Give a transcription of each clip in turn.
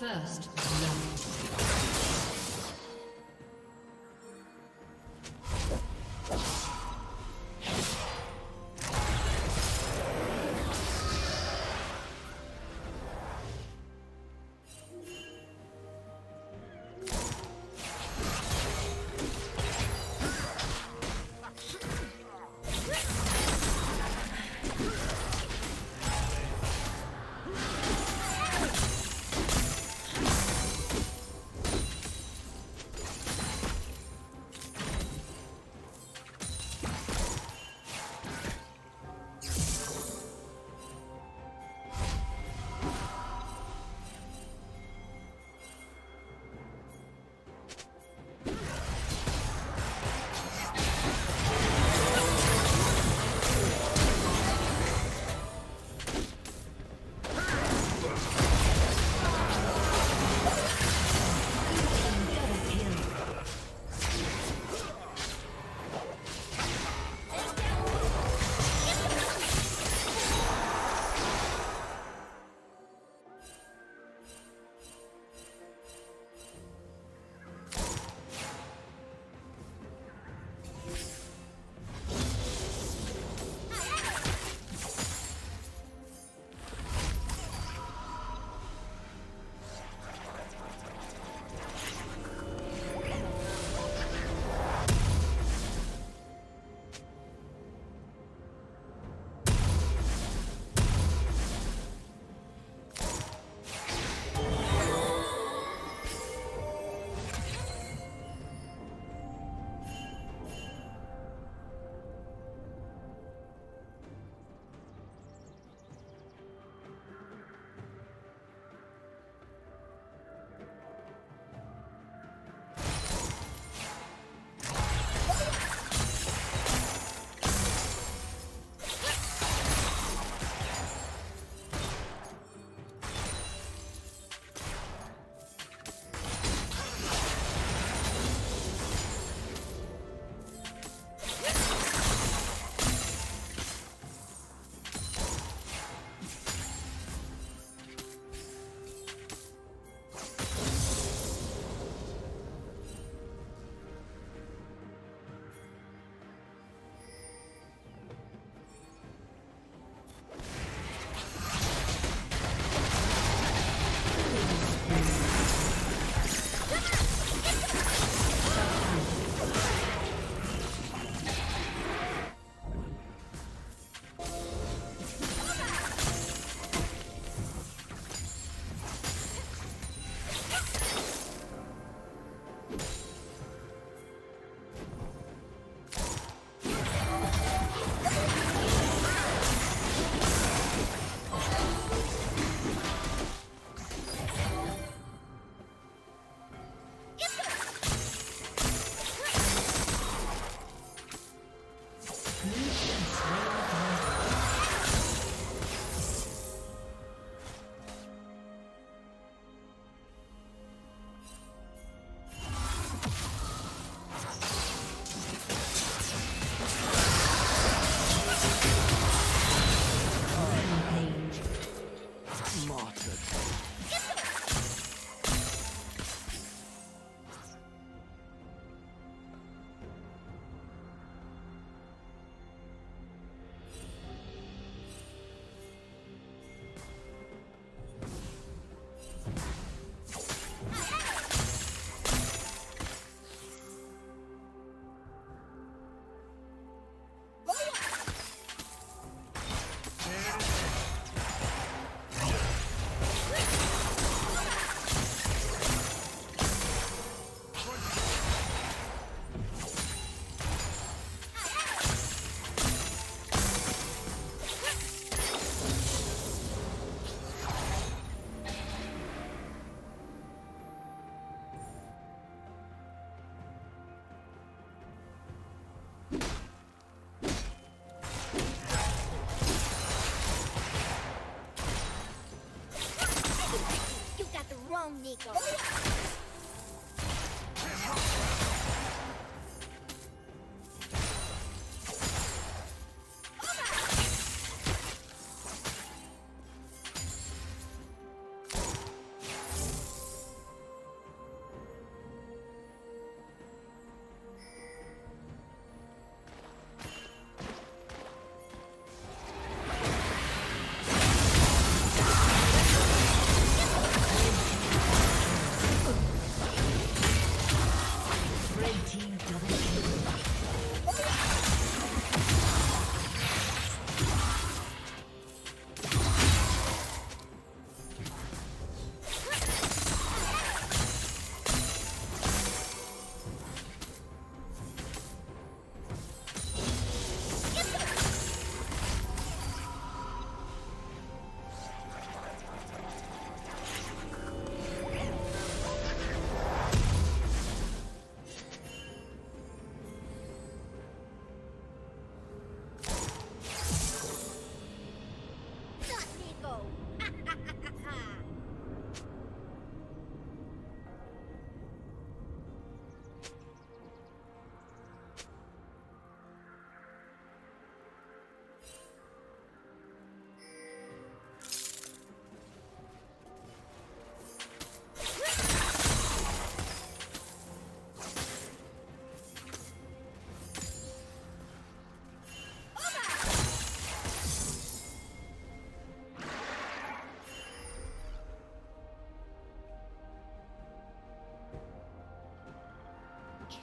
First blood. Neeko.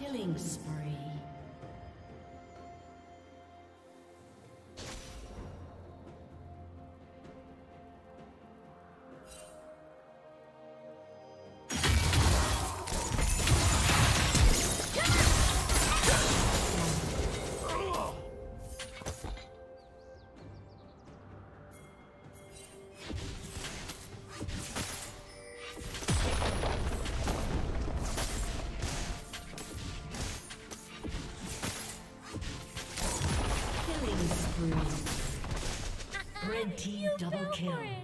Killing spree. Kill.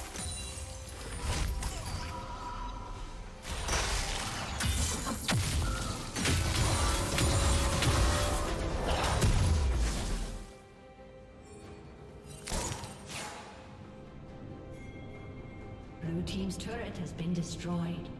Destroyed.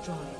Destroyed.